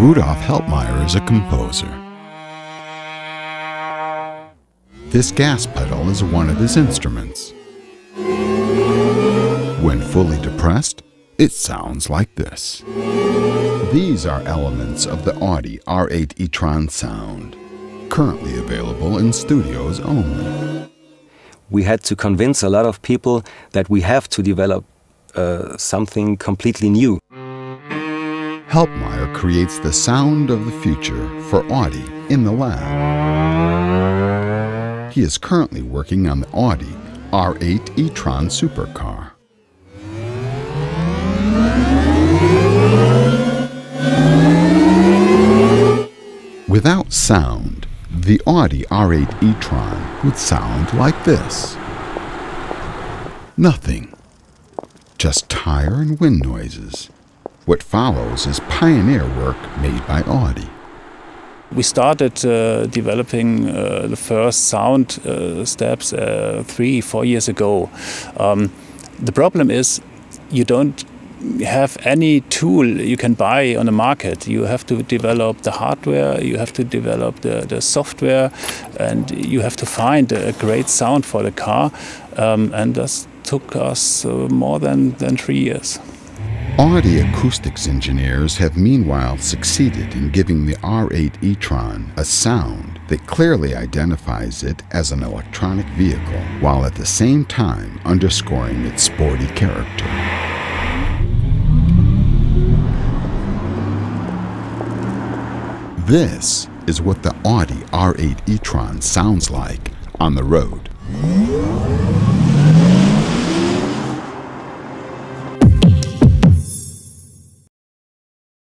Rudolf Halbmeir is a composer. This gas pedal is one of his instruments. When fully depressed, it sounds like this. These are elements of the Audi R8 e-tron sound, currently available in studios only. We had to convince a lot of people that we have to develop uh, something completely new. Halbmeir creates the sound of the future for Audi in the lab. He is currently working on the Audi R8 e-tron supercar. Without sound, the Audi R8 e-tron would sound like this. Nothing. Just tire and wind noises. What follows is pioneer work made by Audi. We started uh, developing uh, the first sound uh, steps uh, three, four years ago. Um, the problem is you don't have any tool you can buy on the market. You have to develop the hardware, you have to develop the, the software, and you have to find a great sound for the car. Um, and this took us uh, more than, than three years. Audi acoustics engineers have meanwhile succeeded in giving the R8 e-tron a sound that clearly identifies it as an electronic vehicle, while at the same time underscoring its sporty character. This is what the Audi R8 e-tron sounds like on the road.